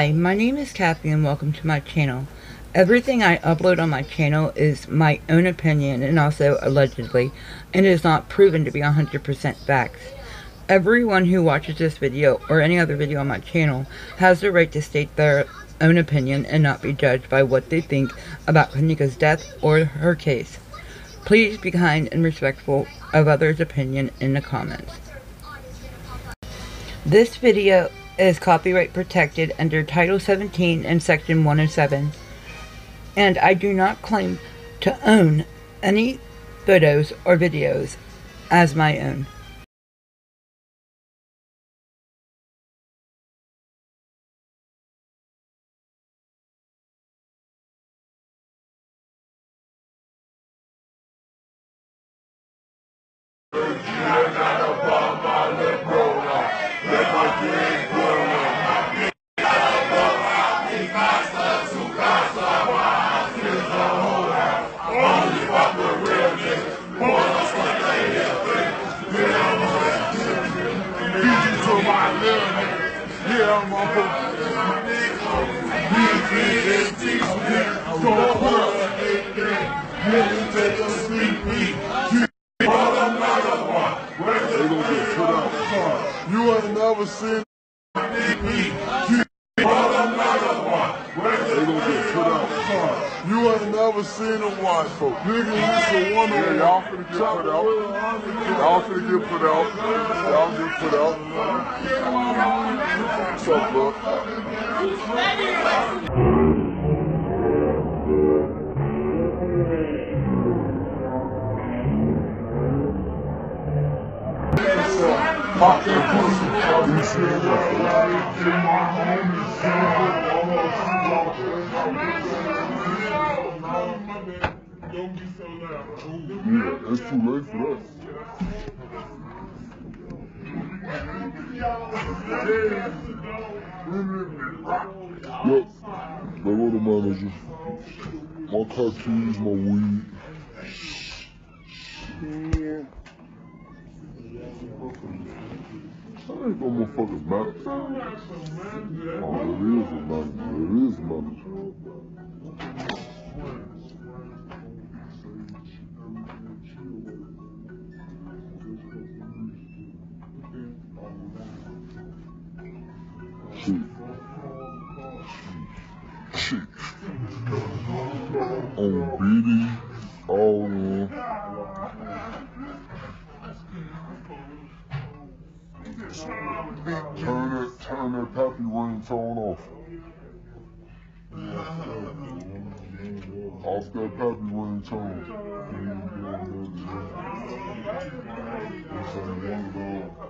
Hi, my name is Kathy and welcome to my channel. Everything I upload on my channel is my own opinion and also allegedly, and is not proven to be 100% facts. Everyone who watches this video or any other video on my channel has the right to state their own opinion and not be judged by what they think about Kenneka's death or her case. Please be kind and respectful of others' opinion in the comments. This video is copyright protected under Title 17 and Section 107, and I do not claim to own any photos or videos as my own. I'm on You ain't never seen They gonna get put out. You ain't never seen a white folk. Nigga, this a one yeah, y'all finna get put out. Y'all finna get put out. Y'all get put out. Up, bro? Pussy. Yeah, it's too late for us. Yep. The road manager. My car keys, my weed. That ain't no motherfucking matter. Oh, it is a matter. It is a matter. On BD, all oh. in. Turn that, turn that pappy ringtone off. Off that pappy ringtone. Nah,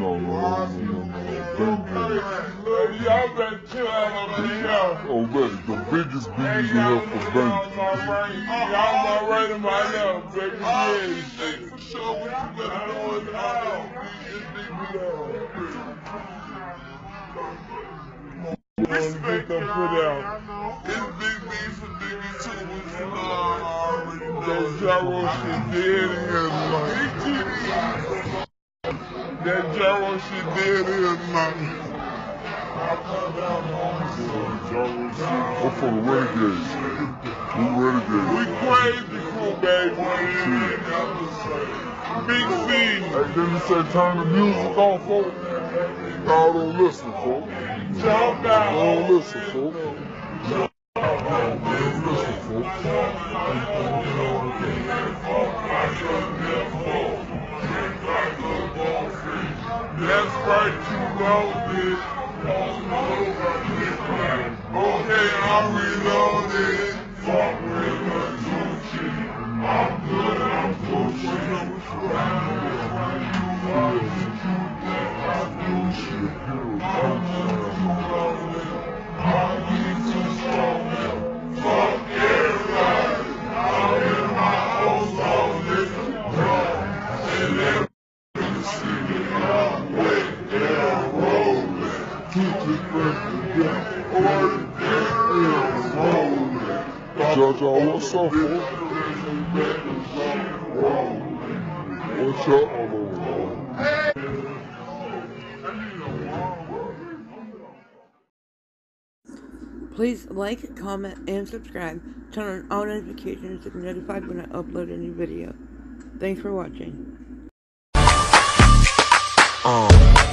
you? You Uh, you? No, y'all better chill out on the. Oh, man, the biggest bees in here Y'all for bang. not right in my love, baby. Yeah, shit. For sure, what you leave me alone. Respect that put out. It's Big B for Biggie too, which you know I already know. That gyro shit dead in here tonight. That gyro shit dead in here tonight. I'm for the renegades. We renegades. We crazy cool, baby. Big C. Hey, then you say turn the music off, folks. Y'all don't listen, folks. Jump out. Don't listen, folks. Don't listen, folks. Right, you know it. Okay, I'm reloaded. Fuck with the Gucci. I'm good, I'm Gucci. Judge, Please like, comment, and subscribe. Turn on all notifications to be notified when I upload a new video. Thanks for watching. Um.